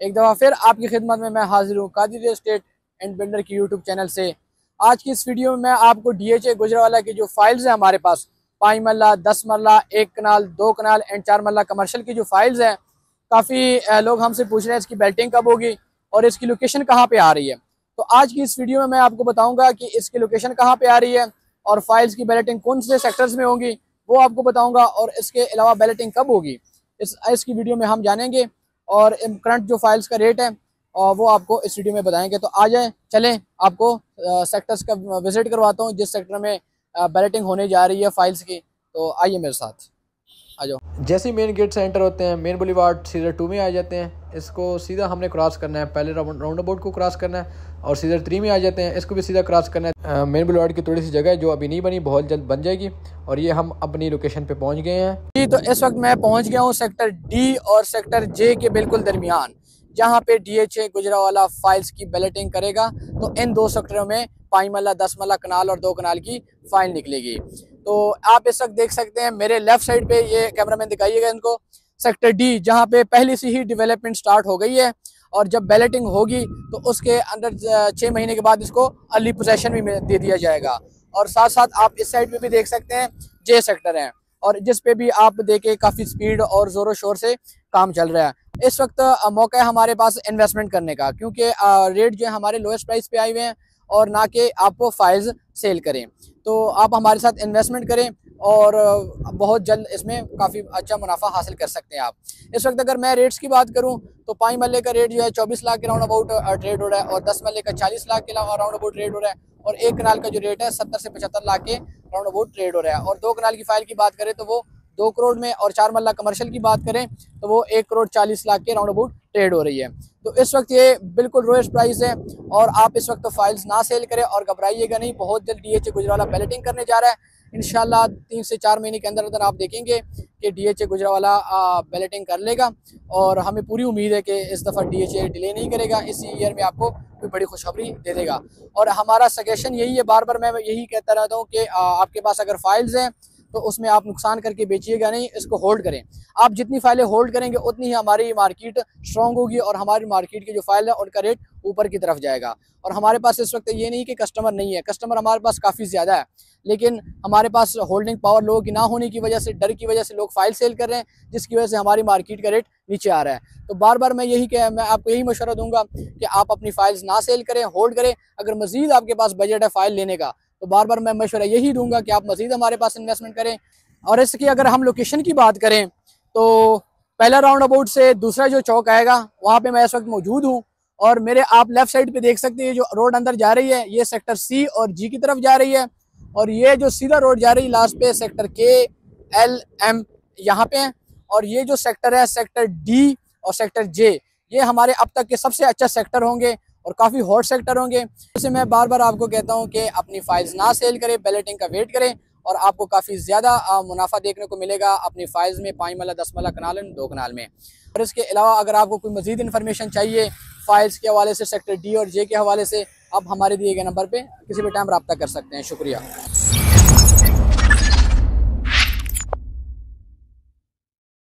एक दफ़ा फिर आपकी खिदमत में मैं हाजिर हूँ कादिर स्टेट एंड बिल्डर की यूट्यूब चैनल से। आज की इस वीडियो में मैं आपको डी एच ए गुजरावाला की जो फाइल्स हैं हमारे पास, पाँच मरला दस मरला एक कनाल, दो कनाल एंड चार मरला कमर्शल की जो फाइल्स हैं, काफ़ी लोग हमसे पूछ रहे हैं इसकी बेल्टिंग कब होगी और इसकी लोकेशन कहाँ पर आ रही है। तो आज की इस वीडियो में मैं आपको बताऊँगा कि इसकी लोकेशन कहाँ पर आ रही है और फाइल्स की बैलेटिंग कौन से सेक्टर्स में होंगी, वो आपको बताऊँगा और इसके अलावा बैलेटिंग कब होगी। इस इसकी वीडियो में हम जानेंगे। और करंट जो फाइल्स का रेट है और वो आपको इस वीडियो में बताएँगे। तो आ जाए, चलें। आपको सेक्टर्स का विज़िट करवाता हूँ, जिस सेक्टर में बैलेटिंग होने जा रही है फाइल्स की। तो आइए मेरे साथ। आ जाओ। जैसे मेन गेट से एंटर होते हैं मेन बुलीवार्ड सीजर टू में आ जाते हैं। इसको सीधा हमने क्रॉस करना है। पहले राउंड अबाउट को क्रॉस करना है और सीजर थ्री में आ जाते हैं। इसको भी सीधा क्रॉस करना है। मेन बुलीवार्ड की थोड़ी सी जगह है जो अभी नहीं बनी, बहुत जल्द बन जाएगी। और ये हम अपनी लोकेशन पे पहुँच गए हैं। जी तो इस वक्त मैं पहुँच गया हूँ सेक्टर डी और सेक्टर जे के बिल्कुल दरमियान, जहाँ पे डी एच ए गुजरा फाइल्स की बैलेटिंग करेगा। तो इन दो सेक्टरों में पाँच मल्ला दस मल्ला कनाल और दो कनाल की फ़ाइल निकलेगी। तो आप इस वक्त देख सकते हैं, मेरे लेफ़्ट साइड पे ये कैमरा मैन दिखाइएगा इनको। सेक्टर डी जहाँ पे पहले से ही डेवलपमेंट स्टार्ट हो गई है और जब बैलेटिंग होगी तो उसके अंदर छः महीने के बाद इसको अर्ली पोजेशन भी दे दिया जाएगा। और साथ साथ आप इस साइड पे भी देख सकते हैं जे सेक्टर है और जिस पे भी आप देखे, काफ़ी स्पीड और ज़ोरों शोर से काम चल रहा है। इस वक्त मौका है हमारे पास इन्वेस्टमेंट करने का, क्योंकि रेट जो है हमारे लोएस्ट प्राइस पे आए हुए हैं। और ना कि आप फाइल्स सेल करें। तो आप हमारे साथ इन्वेस्टमेंट करें और बहुत जल्द इसमें काफ़ी अच्छा मुनाफा हासिल कर सकते हैं आप। इस वक्त अगर मैं रेट्स की बात करूँ तो पाँच मल्ले का रेट जो है चौबीस लाख के राउंड अबाउट ट्रेड हो रहा है और दस मल्ले का चालीस लाख के राउंड अबाउट ट्रेड हो रहा है और एक कनाल का जो रेट है सत्तर से पचहत्तर लाख के राउंड अबाउट ट्रेड हो रहा है। और दो कनाल की फ़ाइल की बात करें तो वो दो करोड़ में और चार मल्ला कमर्शल की बात करें तो वो एक करोड़ चालीस लाख के राउंड अबाउट ट्रेड हो रही है। तो इस वक्त ये बिल्कुल रोएस्ट प्राइस है और आप इस वक्त तो फाइल्स ना सेल करें और घबराइएगा नहीं, बहुत जल्द D H A Gujranwala balloting करने जा रहा है। इन तीन से चार महीने के अंदर अंदर आप देखेंगे कि D H A Gujranwala balloting कर लेगा और हमें पूरी उम्मीद है कि इस दफ़ा डी एच ए डिले नहीं करेगा। इसी ईयर में आपको कोई बड़ी खुशखबरी दे देगा। और हमारा सजेशन यही है, बार बार मैं यही कहता रहता हूँ कि आपके पास अगर फाइल्स हैं तो उसमें आप नुकसान करके बेचिएगा नहीं, इसको होल्ड करें। आप जितनी फाइलें होल्ड करेंगे, उतनी ही हमारी मार्केट स्ट्रॉन्ग होगी और हमारी मार्केट की जो फ़ाइल है, उनका रेट ऊपर की तरफ़ जाएगा। और हमारे पास इस वक्त ये नहीं कि कस्टमर नहीं है। कस्टमर हमारे पास काफ़ी ज़्यादा है, लेकिन हमारे पास होल्डिंग पावर लोगों की ना होने की वजह से, डर की वजह से लोग फ़ाइल सेल कर रहे हैं, जिसकी वजह से हमारी मार्केट का रेट नीचे आ रहा है। तो बार बार मैं यही कह, मैं आपको यही मशवरा दूँगा कि आप अपनी फाइल्स ना सेल करें होल्ड करें। अगर मजीद आपके पास बजट है फ़ाइल लेने का तो बार बार मैं मशवरा यही दूँगा कि आप मजीद हमारे पास इन्वेस्टमेंट करें। और इसकी अगर हम लोकेशन की बात करें तो पहला राउंड अबाउट से दूसरा जो चौक आएगा, वहाँ पे मैं इस वक्त मौजूद हूँ। और मेरे आप लेफ़्ट साइड पे देख सकते हैं, जो रोड अंदर जा रही है, ये सेक्टर सी और जी की तरफ़ जा रही है। और ये जो सीधा रोड जा रही है लास्ट पे सेक्टर के एल एम यहाँ पे है। और ये जो सेक्टर है सेक्टर डी और सेक्टर जे ये हमारे अब तक के सबसे अच्छा सेक्टर होंगे। और काफ़ी हॉट सेक्टर होंगे। जैसे मैं बार बार आपको कहता हूँ कि अपनी फाइल्स ना सेल करें बैलेटिंग का वेट करें और आपको काफ़ी ज़्यादा मुनाफा देखने को मिलेगा अपनी फाइल्स में पाँच मल्ला, दस मल्ला कनाल दो कनाल में। और इसके अलावा अगर आपको कोई मजीद इन्फॉर्मेशन चाहिए फाइल्स के हवाले से सेक्टर डी और जे के हवाले से, आप हमारे दिए गए नंबर पर किसी भी टाइम रबता कर सकते हैं। शुक्रिया।